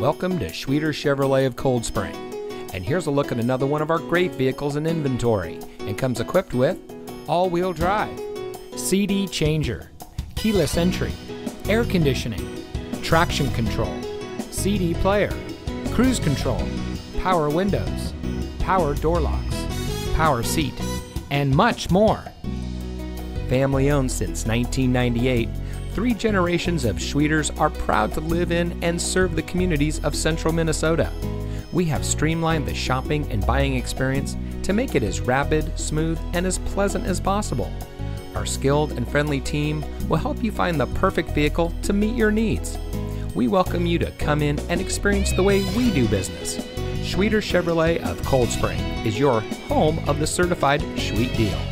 Welcome to Schwieters Chevrolet of Cold Spring. And here's a look at another one of our great vehicles in inventory and comes equipped with all-wheel drive, CD changer, keyless entry, air conditioning, traction control, CD player, cruise control, power windows, power door locks, power seat, and much more. Family owned since 1998, three generations of Schwieters are proud to live in and serve the communities of central Minnesota. We have streamlined the shopping and buying experience to make it as rapid, smooth, and as pleasant as possible. Our skilled and friendly team will help you find the perfect vehicle to meet your needs. We welcome you to come in and experience the way we do business. Schwieters Chevrolet of Cold Spring is your home of the certified Schweet Deal.